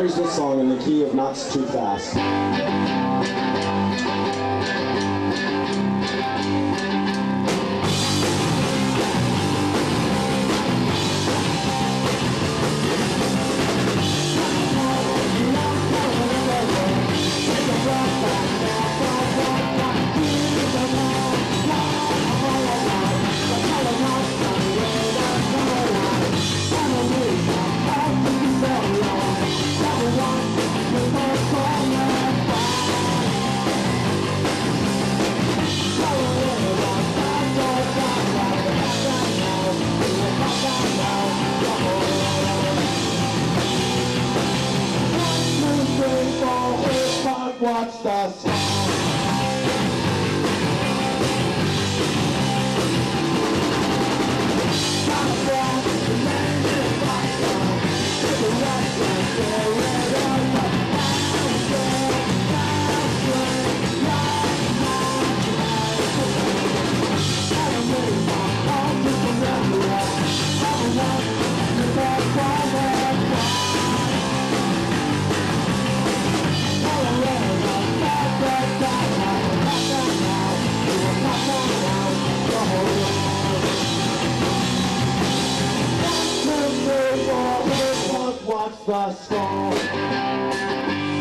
Here's this song in the key of Not Too Fast. Watch Watch the song.